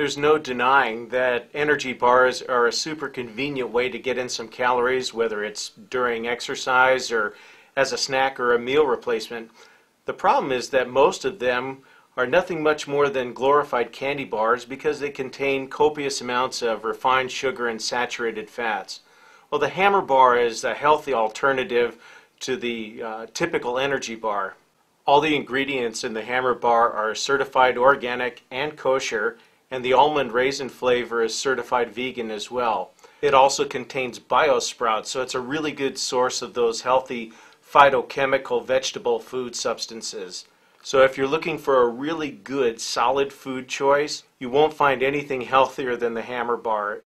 There's no denying that energy bars are a super convenient way to get in some calories, whether it's during exercise or as a snack or a meal replacement. The problem is that most of them are nothing much more than glorified candy bars because they contain copious amounts of refined sugar and saturated fats. Well, the Hammer Bar is a healthy alternative to the uh, typical energy bar. All the ingredients in the Hammer Bar are certified organic and kosher and the almond raisin flavor is certified vegan as well. It also contains biosprouts, so it's a really good source of those healthy phytochemical vegetable food substances. So if you're looking for a really good solid food choice, you won't find anything healthier than the Hammer Bar.